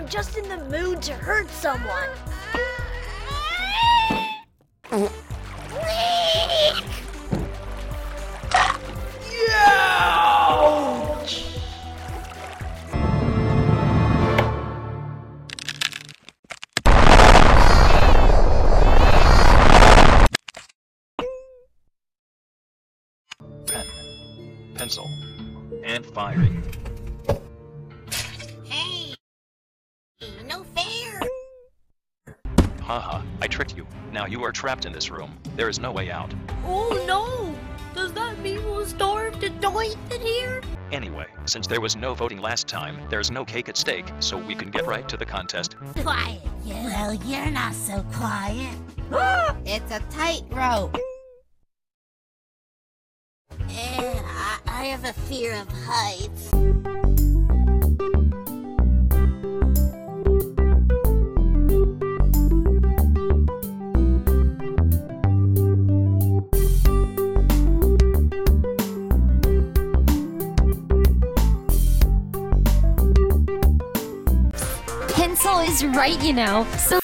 I'm just in the mood to hurt someone. Pen, pencil, and firing. Haha, I tricked you. Now you are trapped in this room. There is no way out. Oh no! Does that mean we'll starve to death in here? Anyway, since there was no voting last time, there's no cake at stake, so we can get right to the contest. Quiet, you. Well, you're not so quiet. it's a tightrope. Eh, I, I have a fear of heights. Pencil is right, you know. So